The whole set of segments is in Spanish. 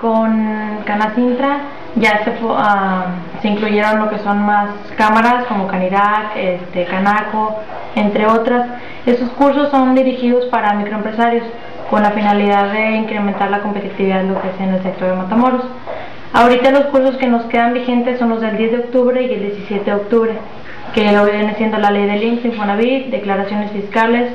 Con Canacintra ya se, uh, se, incluyeron lo que son más cámaras como Canidad, este, Canaco, entre otras. Estos cursos son dirigidos para microempresarios con la finalidad de incrementar la competitividad de lo que es en el sector de Matamoros. Ahorita los cursos que nos quedan vigentes son los del 10 de octubre y el 17 de octubre, que lo viene siendo la ley del IMSS, Infonavit, declaraciones fiscales,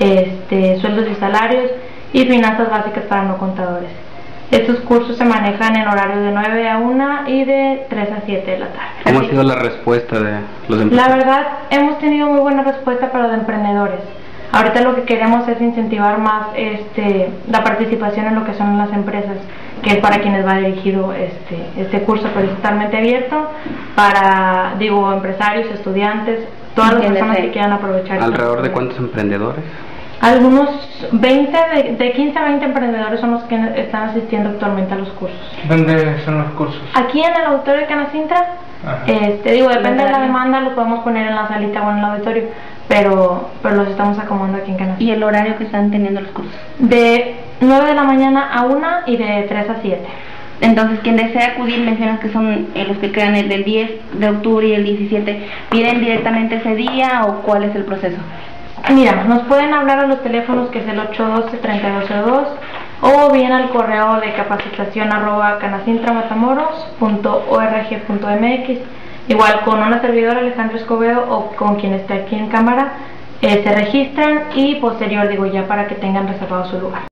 este, sueldos y salarios y finanzas básicas para no contadores. Estos cursos se manejan en horarios de 9 a 1 y de 3 a 7 de la tarde. ¿Cómo ha sido la respuesta de los empresarios? La verdad, hemos tenido muy buena respuesta para los emprendedores. Ahorita lo que queremos es incentivar más este, la participación en lo que son las empresas, que es para quienes va dirigido este, este curso, pero es totalmente abierto para, digo, empresarios, estudiantes, todas las personas que quieran aprovechar. ¿Alrededor de cuántos emprendedores? Algunos 20, de, de, 15 a 20 emprendedores son los que están asistiendo actualmente a los cursos. ¿Dónde son los cursos? Aquí en el auditorio de Canacintra. Este, digo, depende de la demanda, lo podemos poner en la salita o en el auditorio, pero, pero los estamos acomodando aquí en Canacintra. ¿Y el horario que están teniendo los cursos? De 9 de la mañana a 1 y de 3 a 7. Entonces, quien desea acudir, mencionas que son eh, los que quedan el del 10 de octubre y el 17, ¿piden directamente ese día o cuál es el proceso? Mira, nos pueden hablar a los teléfonos que es el 812-3202 o bien al correo de capacitación arroba canacintramatamoros.org.mx igual con una servidora Alejandro Escobedo o con quien esté aquí en cámara eh, se registran y posterior digo ya para que tengan reservado su lugar.